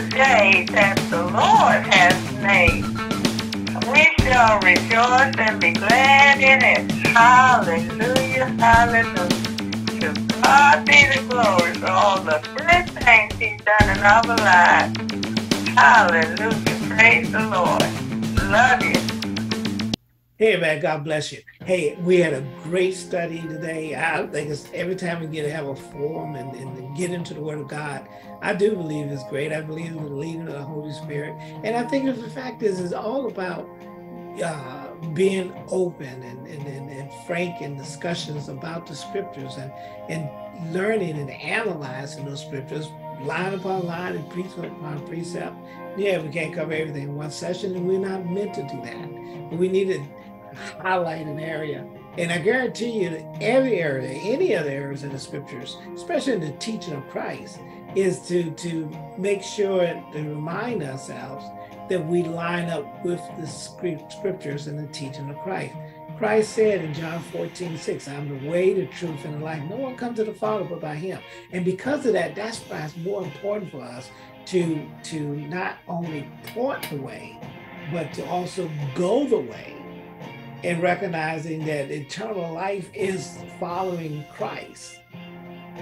the day that the Lord has made. We shall rejoice and be glad in it. Hallelujah, hallelujah. To God be the glory for all the good things he's done in our lives. Hallelujah, praise the Lord. Love you. Hey man, God bless you. Hey, we had a great study today. I think it's every time we get to have a forum and, and get into the Word of God, I do believe it's great. I believe in the leading of the Holy Spirit. And I think the fact is, it's all about uh, being open and, and, and, frank in discussions about the scriptures and, and learning and analyzing those scriptures line upon line and precept upon precept. Yeah, we can't cover everything in one session, and we're not meant to do that. But we need to highlight an area. And I guarantee you that every area, any of the areas in the scriptures, especially in the teaching of Christ, is to, to make sure to remind ourselves that we line up with the scriptures and the teaching of Christ. Christ said in John 14, 6, I'm the way, the truth, and the life. No one comes to the Father but by him. And because of that, that's why it's more important for us to, to not only point the way, but to also go the way and recognizing that eternal life is following Christ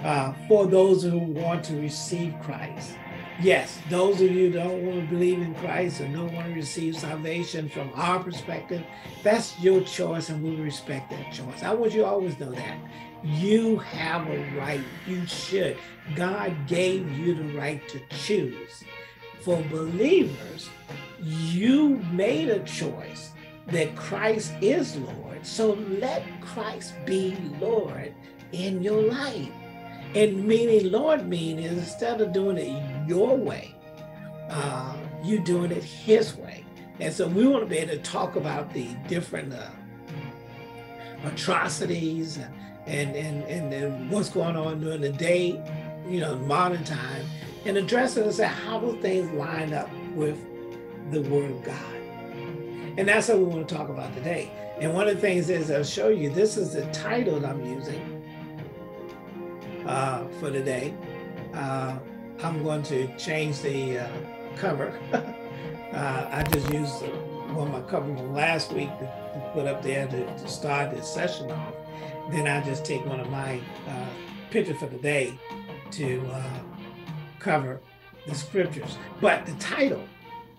uh, for those who want to receive Christ. Yes, those of you don't want to believe in Christ or don't want to receive salvation from our perspective, that's your choice and we respect that choice. I want you to always know that. You have a right. You should. God gave you the right to choose. For believers, you made a choice that Christ is Lord. So let Christ be Lord in your life. And meaning Lord meaning instead of doing it your way, uh, you doing it his way. And so we want to be able to talk about the different uh, atrocities and, and, and, and, what's going on during the day, you know, modern time, and address it and say, how do things line up with the word of God? And that's what we want to talk about today. And one of the things is I'll show you, this is the title I'm using uh, for today. Uh, I'm going to change the uh, cover. Uh, I just used one of my covers from last week to, put up there to, to, start this session off. Then I just take one of my uh, pictures for the day to uh, cover the scriptures. But the title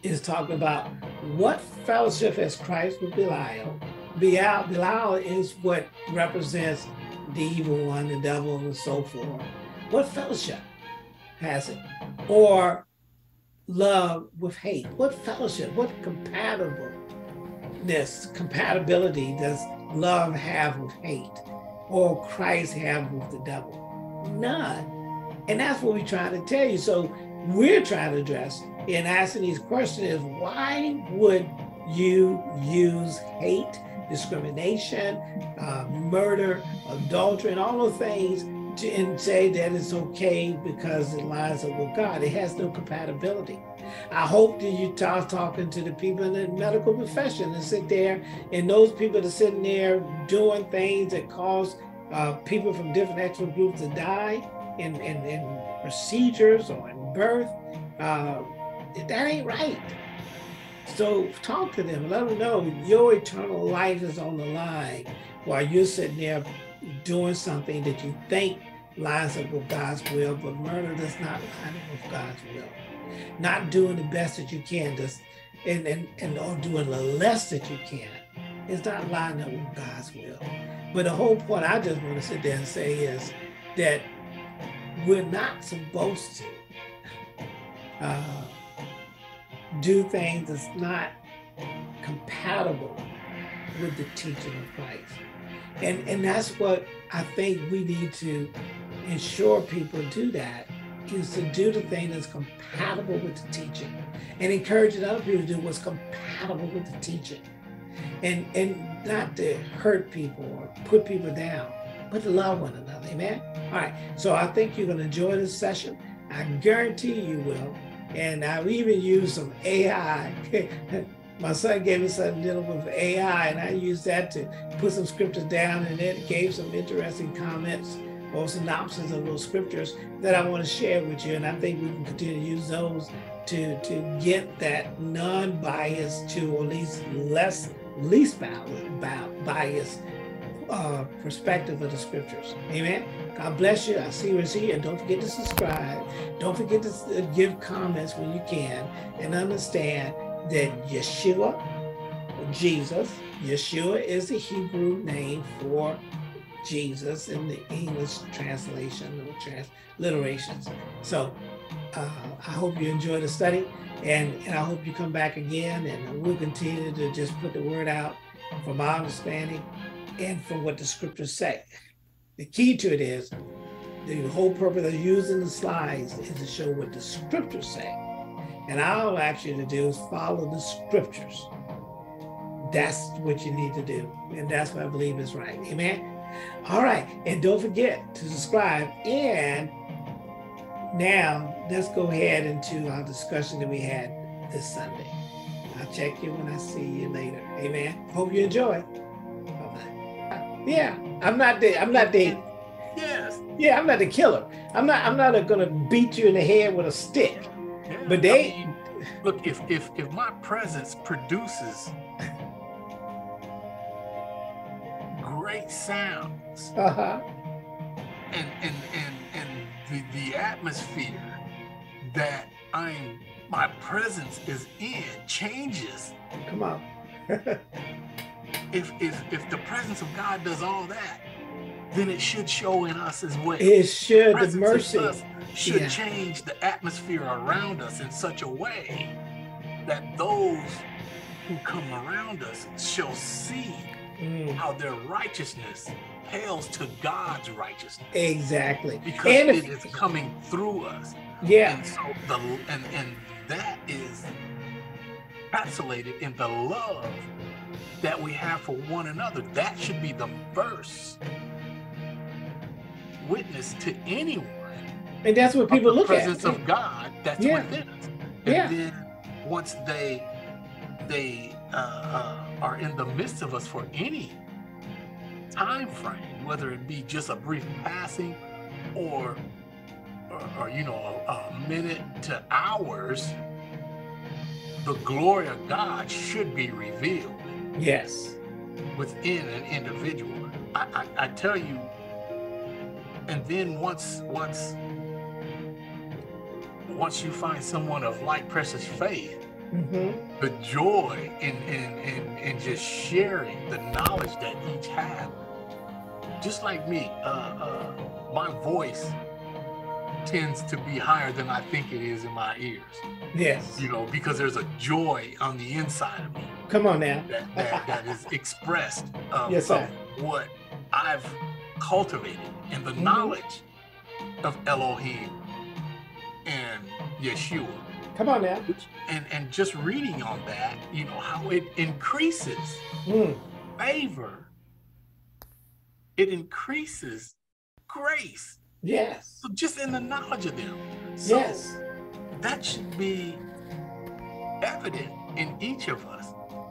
is talking about what fellowship has Christ with Belial. Belial, Belial is what represents the evil one, the devil, and so forth. What fellowship has it? Or love with hate? What fellowship? What compatibleness, compatibility does love have with hate? Or Christ have with the devil? None. And that's what we're trying to tell you. So we're trying to address in asking these questions is why would you use hate, discrimination, uh, murder, adultery, and all those things to, and say that it's okay because it lines up with God? It has no compatibility. I hope that you start talking to the people in the medical profession and sit there, and those people that are sitting there doing things that cause uh, people from different ethnic groups to die in, in, in procedures or in birth. Uh, that ain't right. So talk to them, let them know your eternal life is on the line while you're sitting there doing something that you think lines up with God's will, but murder does not line up with God's will. Not doing the best that you can, just and, and, and or doing the less that you can is not lining up with God's will. But the whole point I just want to sit there and say is that we're not supposed to uh, do things that's not compatible with the teaching of Christ. And, and that's what I think we need to ensure people do that is to do the thing that's compatible with the teaching and encouraging other people to do what's compatible with the teaching. And and not to hurt people or put people down but to love one another. Amen? All right. So i think you're going to enjoy this session. I guarantee you will and I've even used some AI. My son gave me something dealing with AI, and I used that to put some scriptures down, and it gave some interesting comments or synopsis of those scriptures that I want to share with you. And I think we can continue to use those to, to get that non-biased to or at least less least biased uh, perspective of the scriptures. Amen. God bless you. I see you see, and don't forget to subscribe. Don't forget to uh, give comments when you can, and understand that Yeshua, Jesus, Yeshua is the Hebrew name for Jesus in the English translation or transliterations. So uh, I hope you enjoy the study and, and I hope you come back again and we'll continue to just put the word out from my understanding and from what the scriptures say. The key to it is the whole purpose of using the slides is to show what the scriptures say. And all I'll ask you to do is follow the scriptures. That's what you need to do. And that's what I believe is right. Amen. All right. And don't forget to subscribe. And now let's go ahead into our discussion that we had this Sunday. I'll check you when I see you later. Amen. Hope you enjoy. Yeah, I'm not the I'm not the Yes. Yeah, I'm not the killer. I'm not I'm not gonna beat you in the head with a stick. Yeah. But they I mean, look if if if my presence produces great sounds uh-huh. and and and and the, the atmosphere that I'm my presence is in changes. Come on. If if if the presence of God does all that, then it should show in us as well. it should the in mercy. should Yeah. change the atmosphere around us in such a way that those who come around us shall see Mm, how their righteousness pales to God's righteousness exactly. because And it is coming through us. yeah, And so the and and that is encapsulated in the love that we have for one another. That should be the first witness to anyone and that's what people look at. presence of God that's Yeah. within us. And Yeah. then once they they uh, uh, are in the midst of us for any time frame, whether it be just a brief passing or or, or you know a, a minute to hours, the glory of God should be revealed Yes. within an individual. I, I, I tell you, and then once once once you find someone of like precious faith, hmm the joy in in, in in just sharing the knowledge that each have. Just like me, uh, uh, my voice tends to be higher than I think it is in my ears. Yes. You know, because there's a joy on the inside of me Come on now. that, that, that is expressed of, Yes, of what I've cultivated in the Mhm. knowledge of Elohim and Yeshua. Come on now. And, and just reading on that, you know, how it increases Mm, favor, it increases grace. Yes. So just in the knowledge of them. So Yes. that should be evident in each of us.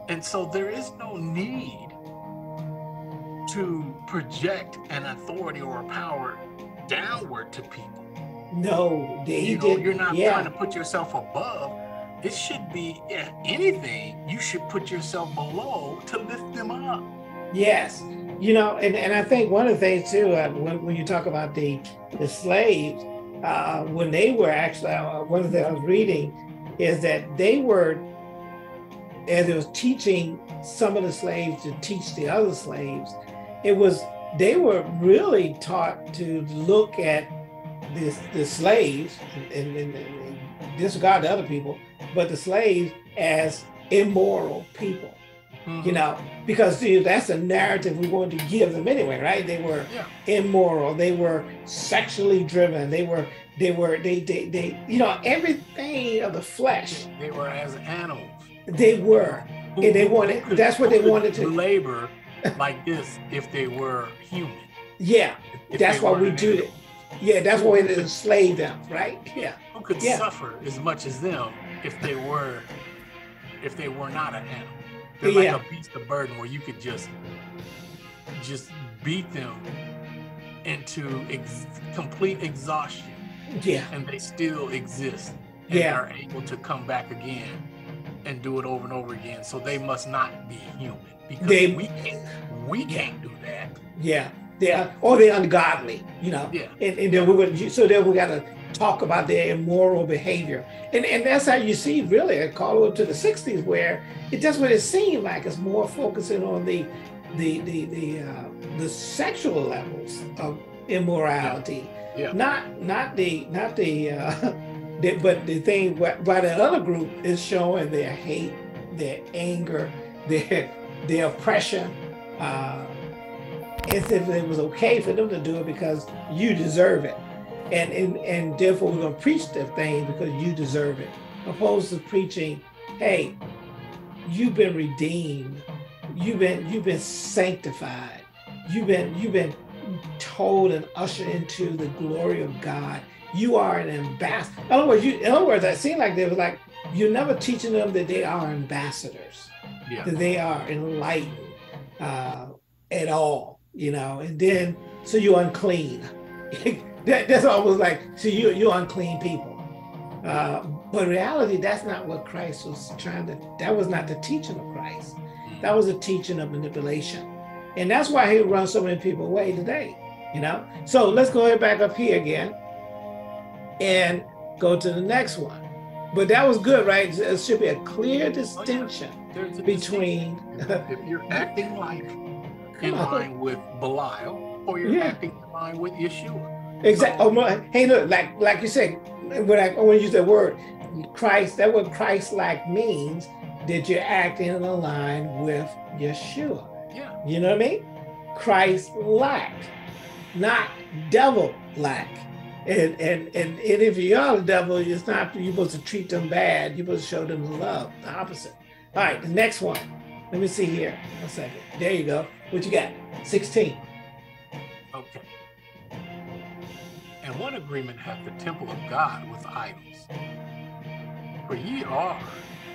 And so there is no need to project an authority or a power downward to people. No, he You know, did. you're not yeah. trying to put yourself above. It should be, if anything, you should put yourself below to lift them up. Yes, you know, and, and I think one of the things too, uh, when, when you talk about the the slaves, uh, when they were actually uh, one of the things I was reading is that they were, as it was teaching some of the slaves to teach the other slaves, it was they were really taught to look at this the slaves and, and, and disregard the other people, but the slaves as immoral people Mm-hmm. you know, because see, that's the narrative we wanted to give them anyway, right? They were Yeah. immoral, they were sexually driven, they were, they were, they, they, they, you know, everything of the flesh, They were as animals. they were. Who- And they wanted- could- that's what they wanted to- labor like this if they were human. Yeah, if that's why we do it. Yeah, that's why we enslave them, right? Yeah, Who could Yeah. suffer as much as them if they were if they were not an animal? They're like a beast of burden where you could just just beat them into ex- complete exhaustion Yeah. and they still exist and Yeah. are able to come back again and do it over and over again. So they must not be human because They- we can't we can't do that. Yeah. They are, or they're ungodly, you know. Yeah. And, and then we would, so then we got to talk about their immoral behavior. And and that's how you see really it all the way up to the 60s where it that's what it seemed like. It's more focusing on the the the the uh, the sexual levels of immorality. Yeah. Not not the not the uh the, but the thing why the other group is showing their hate, their anger, their their oppression. Uh as if it was okay for them to do it because you deserve it. And and, and therefore we're gonna preach the thing because you deserve it. Opposed to preaching, hey, you've been redeemed, you've been you've been sanctified, you've been you've been told and ushered into the glory of God. You are an ambassador. In other words, you, in other words, I seem like they were like you're never teaching them that they are ambassadors Yeah. that they are enlightened uh, at all, you know, and then so you're unclean. that, that's almost like so you you're unclean people. Uh, but in reality, that's not what Christ was trying to. That was not the teaching of Christ. That was a teaching of manipulation, and that's why he runs so many people away today. You know. So let's go ahead back up here again, and go to the next one. But that was good, right? There should be a clear distinction There's a between distinction. if you're acting like in line with Belial or you're Yeah. acting in line with Yeshua. Exactly. Oh, my- hey, look, like like you said, when I when you use that word, Christ, that what Christ-like means that you're acting in line with Yeshua. Yeah. You know what I mean? Christ-like, not devil-like. And, and and and if you are the devil, it's not you're supposed to treat them bad. You're supposed to show them love. The opposite. All right, the next one. Let me see here. One second. There you go. What you got? 16. Okay. And one agreement hath the temple of God with idols. For ye are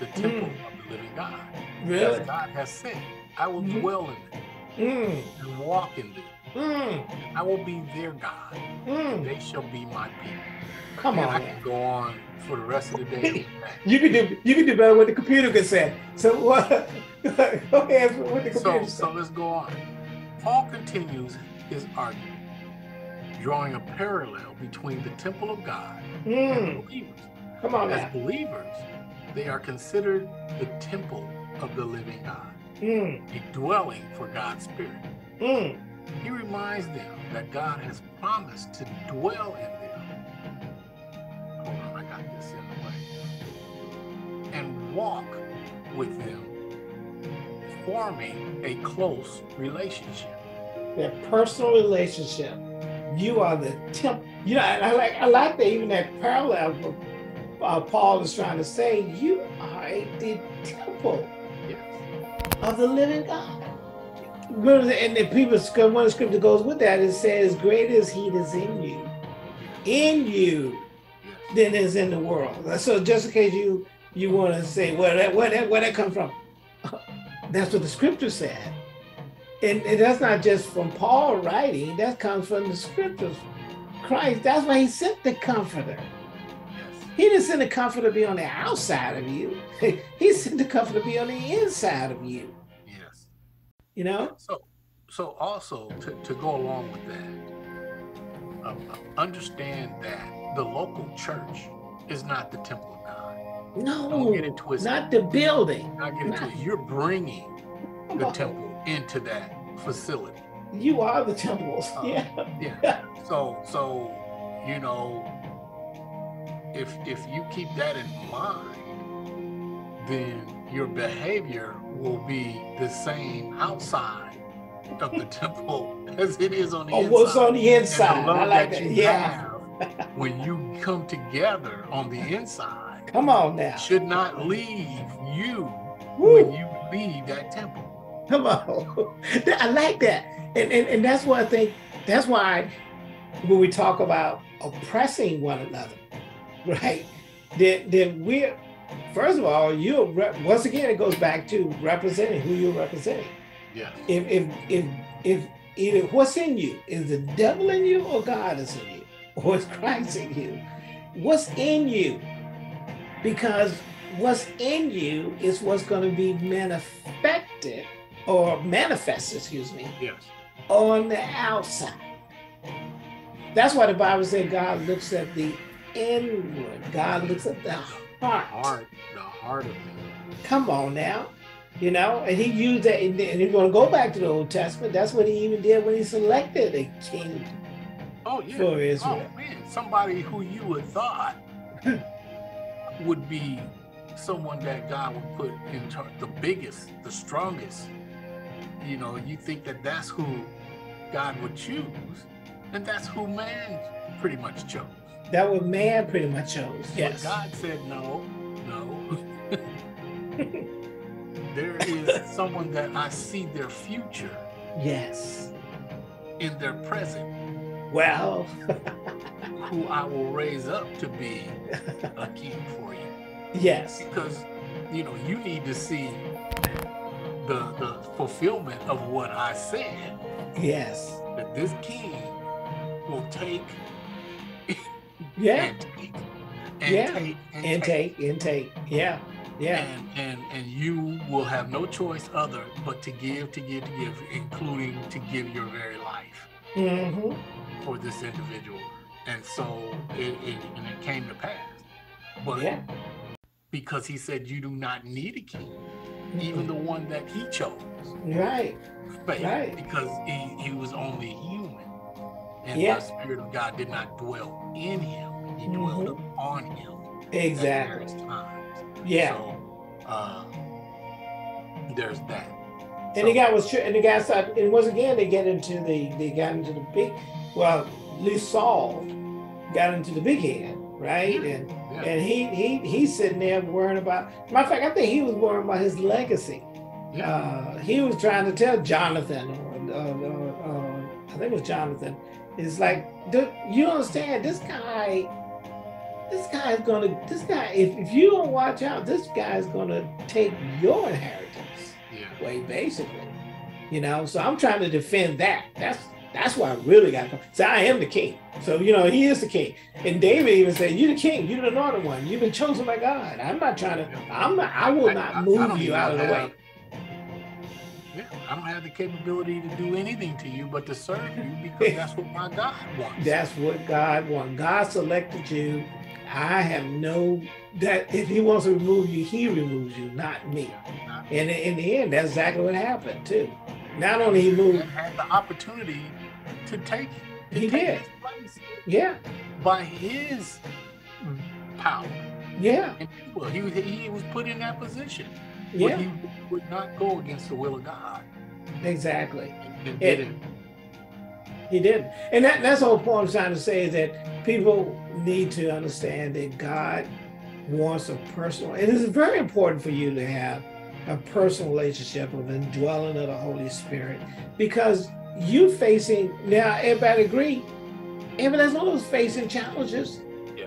the temple of the living God. Really? As God has said, I will Mhm. dwell in them Mm, and walk in them. mm, I will be their God. mm. They shall be my people. Come and on. I man. can go on for the rest of the day. You can do you can do better what the computer can say. So what? go ahead with what the So, computer so said. let's go on. Paul continues his argument, drawing a parallel between the temple of God Mm, and believers. come on As now. believers, they are considered the temple of the living God, Mm, a dwelling for God's Spirit. mm, He reminds them that God has promised to dwell in them. Hold on, I got this in the way. And walk with them, forming a close relationship. that personal relationship. You are the temple. You know, and I like I like that even that parallel. What, uh, Paul is trying to say you are the temple of the living God. Remember, And the people, one of the scripture goes with that. It says, "Greater is He that's in you, in you, than is in the world." So, just in case you you want to say, "Where that where that where that come from?" That's what the scripture said, and, and that's not just from Paul writing. That comes from the scriptures. Christ. That's why He sent the Comforter. He didn't send the Comforter to be on the outside of you. He sent the Comforter to be on the inside of you. Yes. You know. So, so also to, to go along with that, um, understand that the local church is not the temple of God. No, Don't get it not the building. Not get into it. You're bringing the temple into that facility. You are the temples. Uh, Yeah. Yeah. So, so you know, if if you keep that in mind, then your behavior will be the same outside of the temple as it is on the Oh, inside. what's on the inside? I like that that. you Yeah. have when you come together on the inside Come on now. should not leave you Woo. when you leave that temple. Come on. I like that. And, and and that's why I think that's why when we talk about oppressing one another, right? That that we're first of all, you rep- once again it goes back to representing who you're representing. Yeah. if if if if either what's in you is the devil in you or God is in you or is Christ in you. What's in you? Because what's in you is what's going to be manifested or manifested, excuse me, Yes. on the outside. That's why the Bible said God looks at the inward. God looks at the heart. Heart, the heart of man. Come on now. You know, and he used that, and and you're going to go back to the Old Testament. That's what he even did when he selected a king Oh yeah. for Israel. Oh man, somebody who you would thought would be someone that God would put in charge, the biggest, the strongest. You know, you think that that's who God would choose, and that's who man pretty much chose. That what man pretty much chose. Yes. But God said no, no. there is someone that I see their future Yes. in their present, Well, who I will raise up to be a king for you. yes. because you know you need to see the the fulfillment of what I said Yes. that this king will take Yeah. and take and Yeah. take and, Intake, intake. Yeah. Yeah. and and and you will have no choice other but to give to give to give including to give your very life mm-hmm. for this individual and so it, it and it came to pass but Yeah. because he said you do not need a king even the one that he chose Right. faith Right. because he, he was only human and Yeah. the spirit of god did not dwell in him he Mhm. dwelled upon him Exactly. Yeah. so uh there's that And the guy was, tr- and the guy said, and once again, they get into the, they got into the big, well, at least Saul got into the big head, right? And yeah and he he he's sitting there worrying about. Matter of fact, I think he was worrying about his legacy. yeah Uh, he was trying to tell Jonathan, or, uh, uh, uh, I think it was Jonathan. It's like, you understand? This guy, this guy is gonna, this guy. If, if you don't watch out, this guy is gonna take your inheritance yeah way, basically. You know, so I'm trying to defend that. That's that's why I really got to say I am the king. So you know, he is the king. And David even said, "You're the king. You're the anointed one. You've been chosen by God. I'm not trying to. I'm not. I will not I- I move you out of the way." yeah i don't have the capability to do anything to you but to serve you because that's what my god wants That's what God wants. God selected you. I have no that if He wants to remove you, He removes you, not me. And in, the end, that's exactly what happened too. Not only He moved, had the opportunity to take to He take did. his place. Yeah, by his power. Yeah, well, he was he was put in that position yeah, he would not go against the will of God. Exactly. and, It- didn't He didn't. And that, that's the whole point I'm trying to say is that people need to understand that God wants a personal, and it is very important for you to have a personal relationship of indwelling of the Holy Spirit because you facing, now everybody agree, everybody's always facing challenges. yeah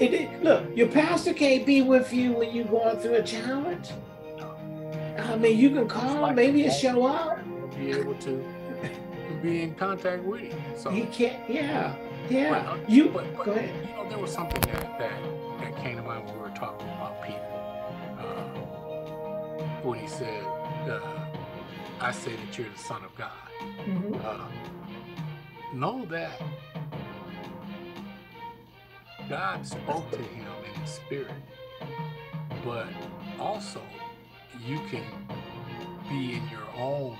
It, it- look, your pastor can't be with you when you're going through a challenge. I mean, you can call, maybe he'll show up. be able to, be in contact with him so He can't, yeah, yeah. But, uh, You, but, but go ahead. you know there was something that that, that came to mind when we were talking about Peter uh, when he said uh, I say that you're the son of God Mhm. uh, know that God spoke to him in the spirit, but also you can be in your own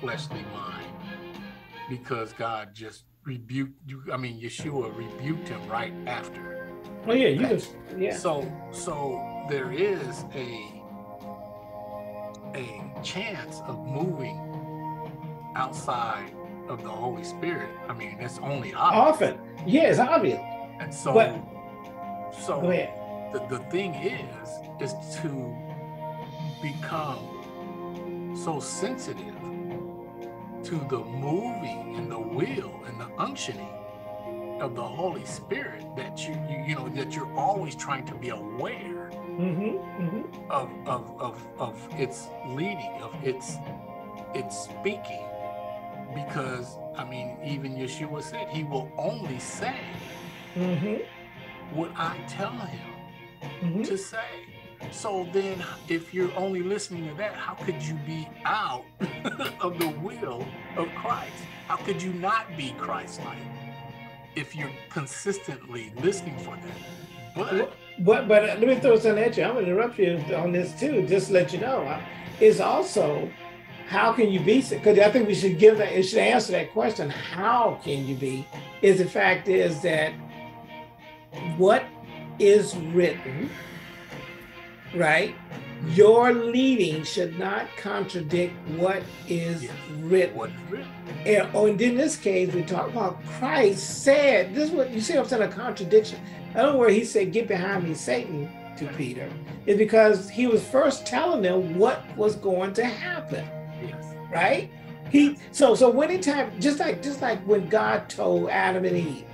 fleshly mind because God just rebuked you. I mean, Yeshua rebuked him right after. Oh yeah, you can. Yeah, So, so there is a a chance of moving outside of the Holy Spirit. I mean, it's only obvious. often. Yeah, it's obvious. And so, But- so the, the thing is, is to become so sensitive to the moving and the will and the unctioning of the Holy Spirit that you, you, you know, that you're always trying to be aware Mm-hmm, mm-hmm. of, of, of, of its leading, of its, its speaking, because I mean, even Yeshua said he will only say Mhm, what I tell him mhm. to say. So then, if you're only listening to that, how could you be out of the will of Christ? How could you not be Christ-like if you're consistently listening for that? But But but uh, let me throw something at you. I'm gonna interrupt you on this too, just to let you know. uh, Is also how can you be? Because I think we should give that. It should answer that question. How can you be? Is the fact is that what is written, right? Your leading should not contradict what is Yes. written. what is written? And, oh, and in this case, we talk about Christ said, this is what you see, I'm saying a contradiction. In other words, he said, Get behind me, Satan, to Peter, is because he was first telling them what was going to happen. Right? He so so anytime, just like just like when God told Adam and Eve,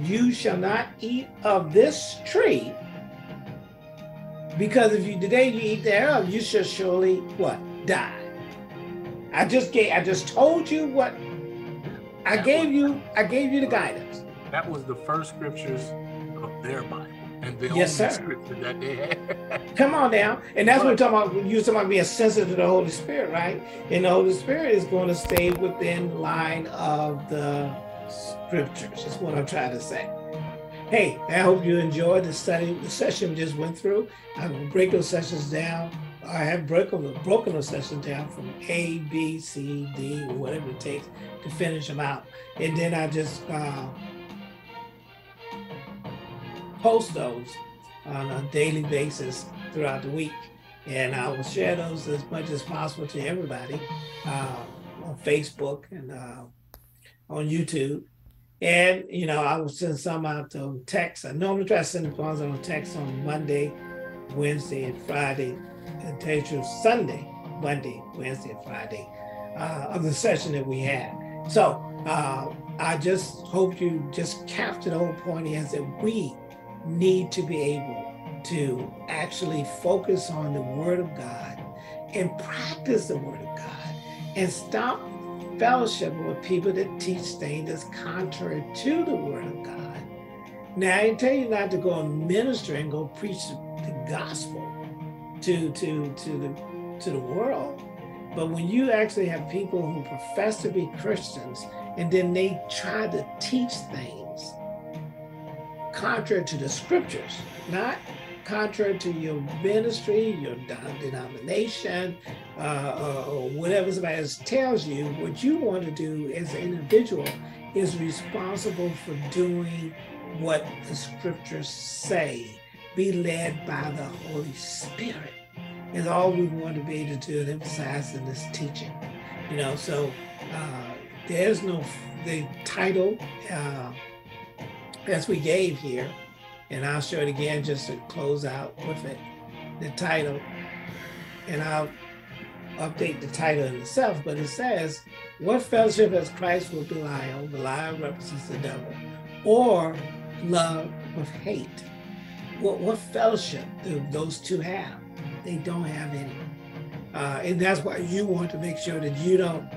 you shall not eat of this tree, because if you today you eat thereof, you shall surely what? Die. I just gave I just told you what I That gave was- you I gave you the guidance. That was the first scriptures of their Bible and the Yes, sir. that they. Come on now. And that's what we're talking about. You're talking about being sensitive to the Holy Spirit, right? And the Holy Spirit is going to stay within line of the scriptures, is what I'm trying to say. Hey, I hope you enjoyed the study, the session we just went through. I will break those sessions down. I have broken, broken those sessions down from A, B, C, D, whatever it takes to finish them out. And then I just uh, post those on a daily basis throughout the week. And I will share those as much as possible to everybody uh, on Facebook and uh, on YouTube. And, you know, I will send some out on text. I normally try to send the ones on text on Monday, Wednesday, and Friday, and tell you Sunday, Monday, Wednesday, and Friday uh, of the session that we had. So uh, I just hope you just capture the whole point is that we need to be able to actually focus on the Word of God and practice the Word of God and stop fellowship with people that teach things that's contrary to the Word of God. Now, I tell you not to go and minister and go preach the gospel to to to the to the world, but when you actually have people who profess to be Christians and then they try to teach things contrary to the scriptures, not contrary to your ministry, your denomination, uh, or whatever somebody else tells you, what you want to do as an individual is responsible for doing what the scriptures say. Be led by the Holy Spirit is all we want to be able to do and emphasize in this teaching. You know, so uh, there's no the title uh, as we gave here, and I'll show it again just to close out with it. The title, and I'll update the title in itself, but it says, What fellowship has Christ with Belial? Belial represents the devil, or love with hate. What, what fellowship do those two have? They don't have any. Uh, and that's why you want to make sure that you don't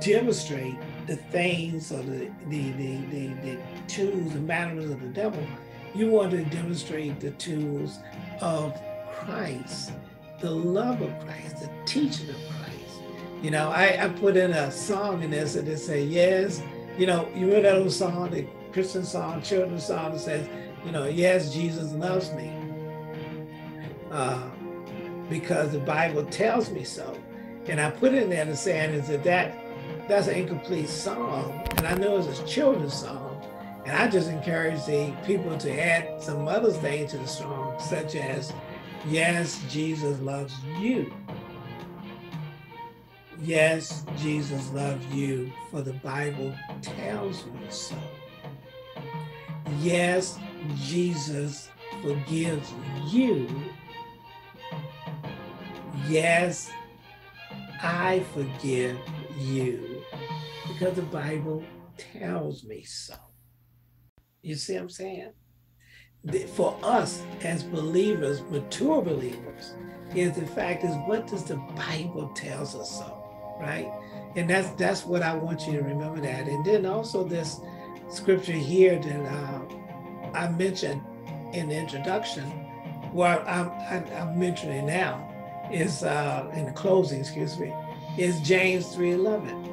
demonstrate the things or the the, the, the, the tools and manners of the devil. You want to demonstrate the tools of Christ, the love of Christ, the teaching of Christ. You know, I, I put in a song in this and it say, yes, you know, you remember that old song, the Christian song, children's song that says, you know, yes, Jesus loves me. Uh, because the Bible tells me so. And I put in there to saying is that, that that's an incomplete song. And I know it's a children's song. And I just encourage the people to add some other things to the song, such as, Yes, Jesus loves you. Yes, Jesus loves you, for the Bible tells me so. Yes, Jesus forgives you. Yes, I forgive you because the Bible tells me so. You see what I'm saying? For us as believers, mature believers, is the fact is what does the Bible tells us so, right? And that's that's what I want you to remember that. And then also this scripture here that uh, I mentioned in the introduction, well, I'm, I'm mentioning now, is uh, in the closing, excuse me, is James 3.11.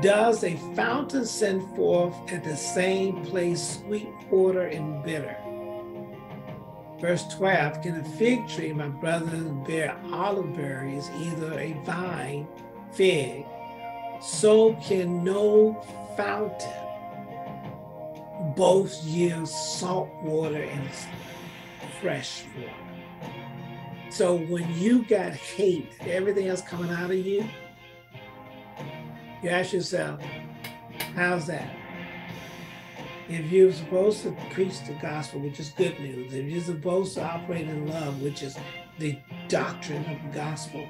Does a fountain send forth at the same place sweet water and bitter? Verse 12, can a fig tree, my brothers, bear olive berries, either a vine, fig? So can no fountain both yield salt water and fresh water. So when you got hate, everything else coming out of you, you ask yourself, how's that? If you're supposed to preach the gospel, which is good news, if you're supposed to operate in love, which is the doctrine of the gospel,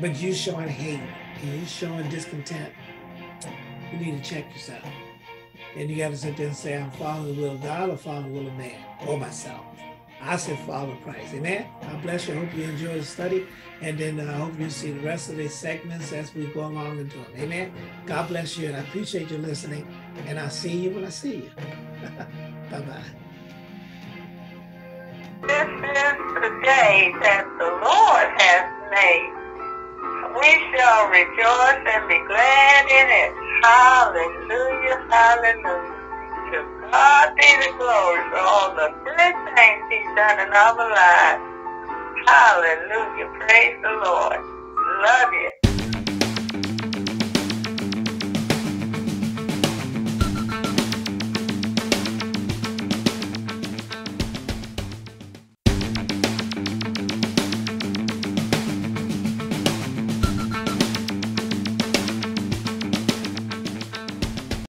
but you're showing hate and you're showing discontent, you need to check yourself. And you got to sit there and say, I'm following the will of God or following the will of man or myself. I said follow Christ. Amen. God bless you. I hope you enjoy the study. And then uh, I hope you see the rest of the segments as we go along do it. Amen. God bless you. And I appreciate you listening. And I'll see you when I see you. Bye-bye. This is the day that the Lord has made. We shall rejoice and be glad in it. Hallelujah, hallelujah. God be the glory for all the good things he's done in our lives. Hallelujah. Praise the Lord. Love you.